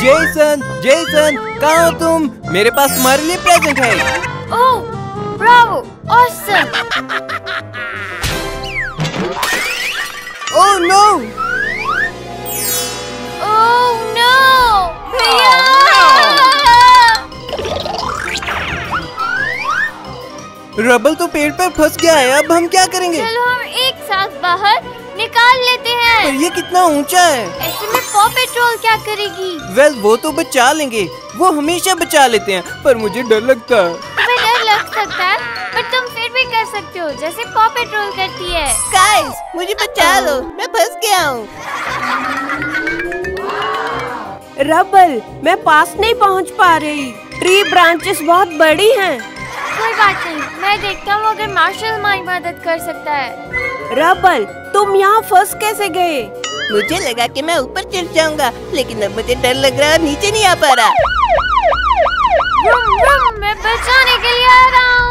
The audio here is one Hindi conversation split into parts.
जेसन जेसन कहाँ हो तुम? मेरे पास तुम्हारे लिए प्रेजेंट है। ओह bravo awesome oh no oh no Rubble तो पेड़ पर फंस गया है अब हम क्या करेंगे? चलो हम एक साथ बाहर हैं ये कितना ऊँचा है? ऐसे में पॉ पेट्रोल क्या करेगी? वेल वो तो बचा लेंगे। वो हमेशा बचा लेते हैं पर मुझे डर लगता है। तुम्हें डर लग सकता है पर तुम फिर भी कर सकते हो जैसे पॉ पेट्रोल करती है। गाइस मुझे बचा लो मैं फंस गया हूँ। रबल मैं पास नहीं पहुँच पा रही। ट्री ब्रांचेस बहुत बड़ी हैं। कोई बात नहीं मैं देखता हूँ अगर मार्शल हमारी मदद कर सकता है। रबल तुम यहाँ फंस कैसे गए? मुझे लगा कि मैं ऊपर चढ़ जाऊँगा लेकिन अब मुझे डर लग रहा है नीचे नहीं आ पा रहा। रुम रुम मैं बचाने के लिए आ रहा हूँ।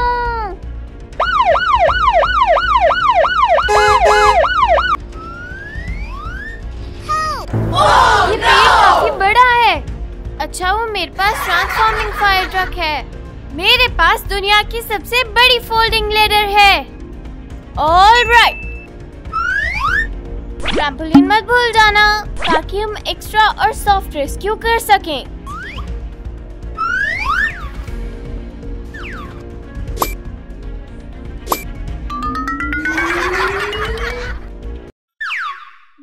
ये पेड़ काफ़ी बड़ा है। अच्छा वो मेरे पास ट्रांसफॉर्मिंग फायर ट्रक है। मेरे पास दुनिया की सबसे बड़ी फोल्डिंग लेडर है। ऑल राइट ट्रैम्पोलिन मत भूल जाना, ताकि हम एक्स्ट्रा और सॉफ्ट रेस्क्यू कर सकें?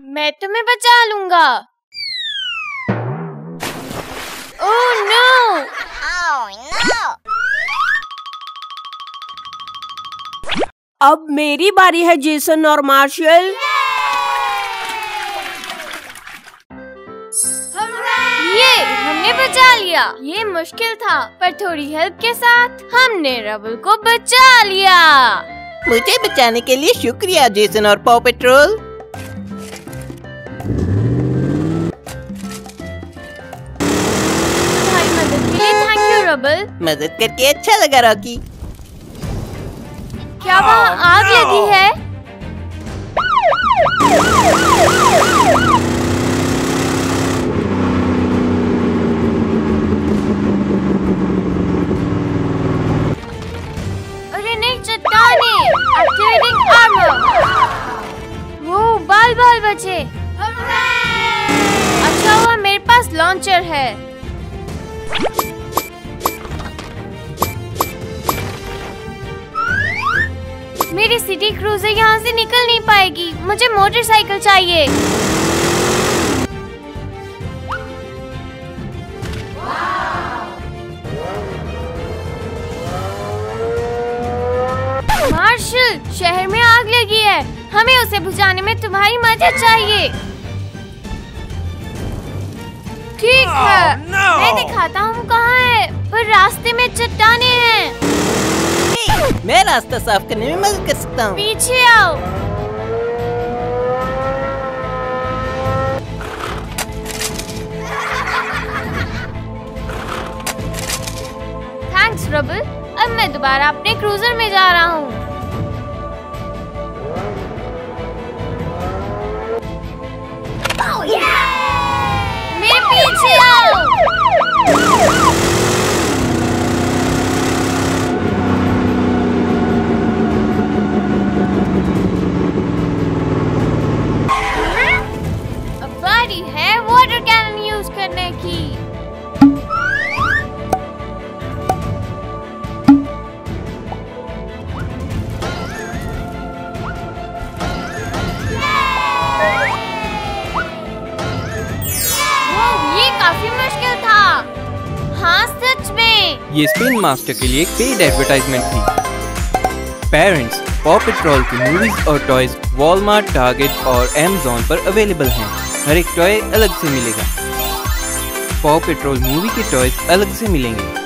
मैं तुम्हें बचा लूँगा। नो अब मेरी बारी है जेसन और मार्शल बचा लिया। ये मुश्किल था पर थोड़ी हेल्प के साथ हमने रबल को बचा लिया। मुझे बचाने के लिए शुक्रिया जेसन और पॉ पेट्रोल मदद के लिए थैंक यू रबल। मदद करके अच्छा लगा रॉकी क्या वहाँ आग लगी है? Activating armor. वो बाल बाल बचे अच्छा हुआ मेरे पास लॉन्चर है मेरी सिटी क्रूजर यहाँ से निकल नहीं पाएगी मुझे मोटरसाइकिल चाहिए मार्शल शहर में आग लगी है। हमें उसे बुझाने में तुम्हारी मदद चाहिए। ठीक है। मैं दिखाता हूँ कहाँ है। पर रास्ते में चट्टाने हैं। मैं रास्ता साफ़ करने में मदद कर सकता हूँ। पीछे आओ। थैंक्स रबल अब मैं दोबारा अपने क्रूजर में जा रहा हूँ। ये स्पिन मास्टर के लिए पेड एडवर्टाइजमेंट थी। पेरेंट्स पॉ पेट्रोल की मूवीज़ और टॉयज वॉलमार्ट टारगेट और एमेजोन पर अवेलेबल हैं। हर एक टॉय अलग से मिलेगा। पॉ पेट्रोल मूवी के टॉयज अलग से मिलेंगे।